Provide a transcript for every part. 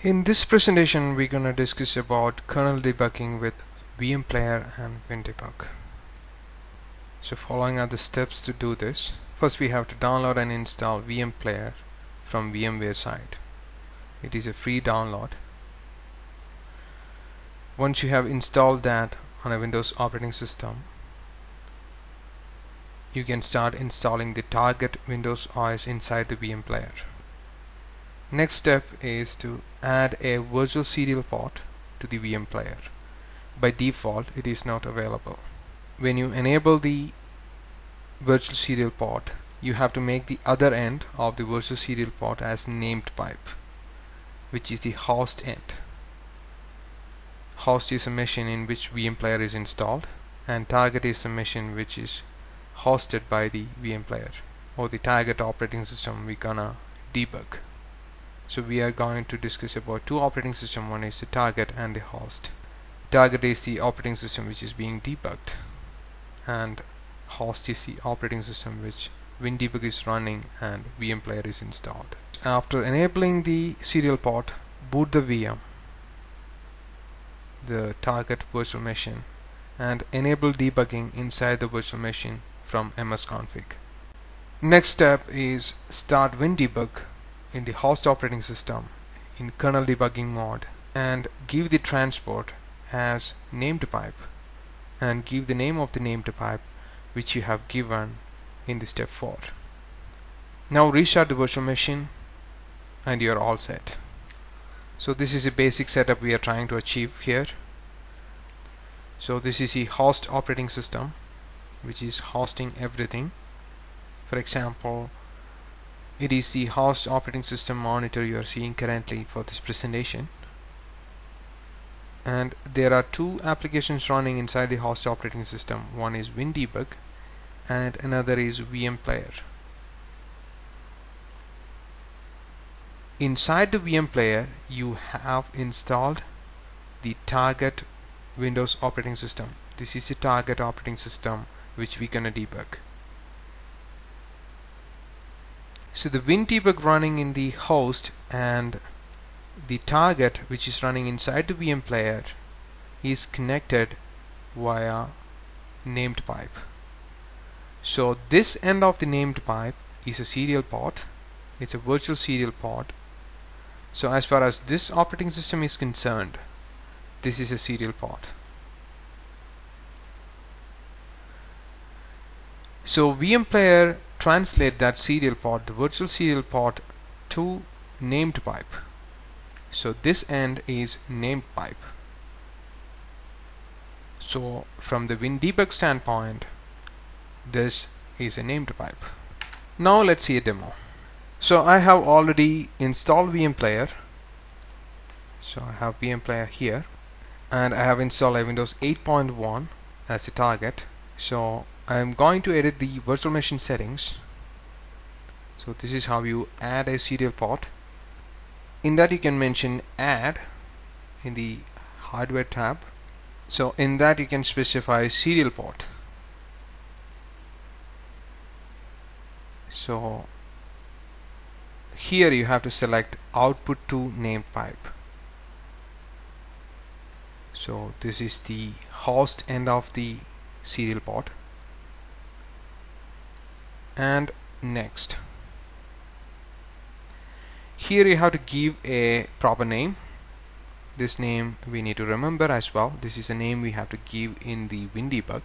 In this presentation we're going to discuss about kernel debugging with VM Player and WinDbg. So following are the steps to do this. First we have to download and install VM Player from VMware site. It is a free download. Once you have installed that on a Windows operating system you can start installing the target Windows OS inside the VM Player. Next step is to add a virtual serial port to the VM player. By default it is not available. When you enable the virtual serial port you have to make the other end of the virtual serial port as named pipe which is the host end. Host is a machine in which VM player is installed and target is a machine which is hosted by the VM player or the target operating system we're gonna debug so we are going to discuss about two operating system. One is the target and the host. Target is the operating system which is being debugged. And host is the operating system which WinDbg is running and VM player is installed. After enabling the serial port boot the VM the target virtual machine and enable debugging inside the virtual machine from msconfig next step is start WinDbg in the host operating system in kernel debugging mode and give the transport as named pipe and give the name of the named pipe which you have given in the step 4 now restart the virtual machine and you are all set. So this is a basic setup we are trying to achieve here. So this is the host operating system which is hosting everything. For example it is the host operating system monitor you are seeing currently for this presentation. And there are two applications running inside the host operating system. One is WinDbg and another is VM player inside the VM player you have installed the target Windows operating system. This is the target operating system which we are gonna debug so the WinDbg running in the host and the target which is running inside the VM player is connected via named pipe. So this end of the named pipe is a serial port. It's a virtual serial port. So as far as this operating system is concerned this is a serial port. So VM player translate that serial port, the virtual serial port to named pipe. So this end is named pipe. So from the WinDbg standpoint, this is a named pipe. Now let's see a demo. So I have already installed VM Player. So I have VM Player here and I have installed Windows 8.1 as a target. So I'm going to edit the virtual machine settings. So this is how you add a serial port. In that you can mention add in the hardware tab. So in that you can specify serial port. So here you have to select output to name pipe so this is the host end of the serial port and next. Here you have to give a proper name. This name we need to remember as well. This is a name we have to give in the WinDbg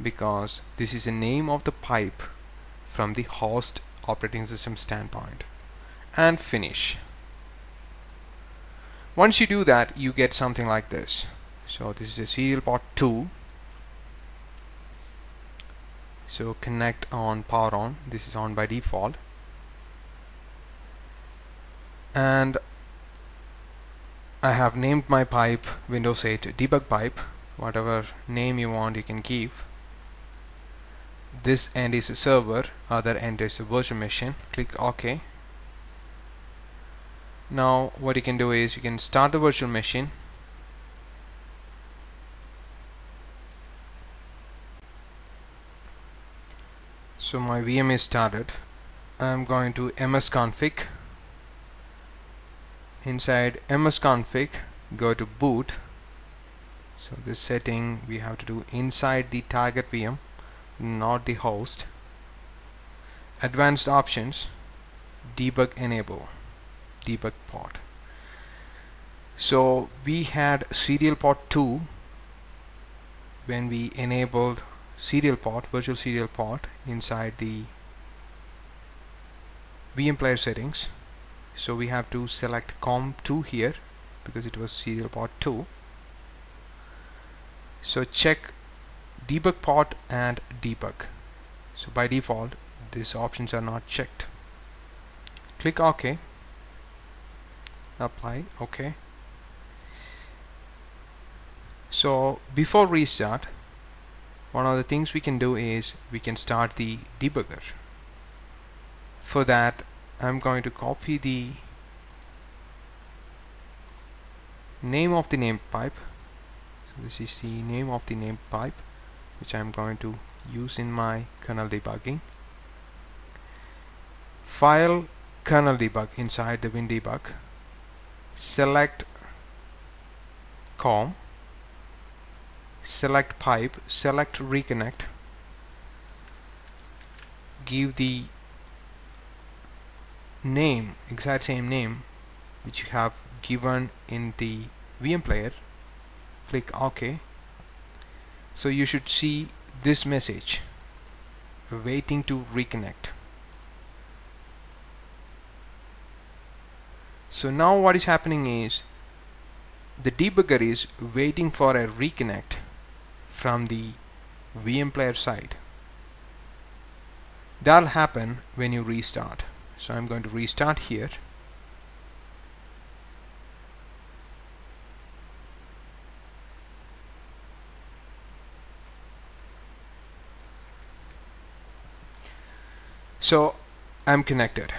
because this is a name of the pipe from the host operating system standpoint. And finish. Once you do that you get something like this. So this is a serial port 2 so connect on power on. This is on by default. And I have named my pipe Windows 8 debug pipe. Whatever name you want you can give this end is a server other end is a virtual machine. Click OK. Now what you can do is you can start the virtual machine so my VM is started. I'm going to msconfig inside msconfig go to boot. So this setting we have to do inside the target VM not the host. Advanced options debug enable debug port. So we had serial port 2 when we enabled serial port virtual serial port inside the VM player settings. So we have to select COM2 here because it was serial port 2 so check debug port and debug. So by default these options are not checked. Click OK. Apply. OK. So before restart one of the things we can do is we can start the debugger. For that I'm going to copy the name of the name pipe so this is the name of the name pipe which I'm going to use in my kernel debugging. File kernel debug inside the WinDbg select com select pipe select reconnect give the name exact same name which you have given in the VM player click OK. So you should see this message waiting to reconnect. So now what is happening is the debugger is waiting for a reconnect from the VM player side. That'll happen when you restart. So I'm going to restart here. So I'm connected.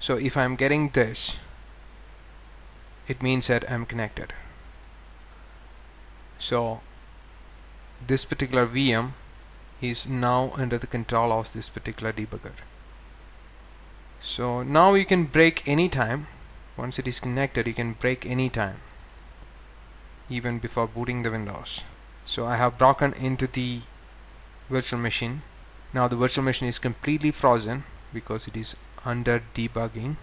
So if I'm getting this it means that I'm connected. So this particular VM is now under the control of this particular debugger. So now you can break anytime once it is connected you can break anytime even before booting the Windows. So I have broken into the virtual machine. Now the virtual machine is completely frozen because it is under debugging.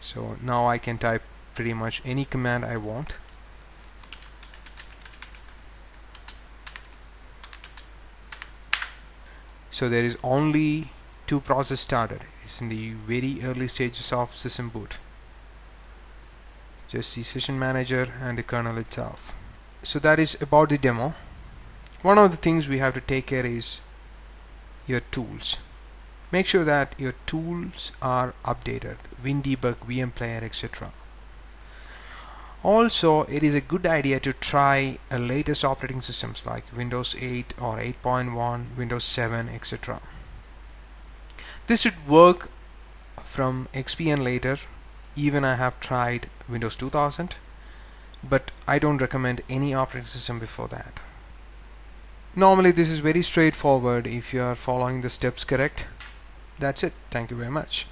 So now I can type pretty much any command I want so there is only two process started. It's in the very early stages of system boot. Just the session manager and the kernel itself. So that is about the demo. One of the things we have to take care is your tools. Make sure that your tools are updated. WinDbg, VM Player etc also it is a good idea to try a latest operating systems like Windows 8 or 8.1 Windows 7 etc this should work from XP and later. Even I have tried Windows 2000 but I don't recommend any operating system before that. Normally this is very straightforward if you are following the steps correct. That's it. Thank you very much